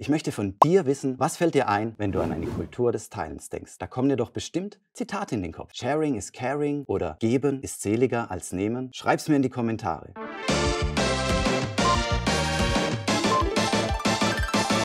Ich möchte von dir wissen, was fällt dir ein, wenn du an eine Kultur des Teilens denkst. Da kommen dir doch bestimmt Zitate in den Kopf. Sharing is caring oder geben ist seliger als nehmen. Schreib's mir in die Kommentare.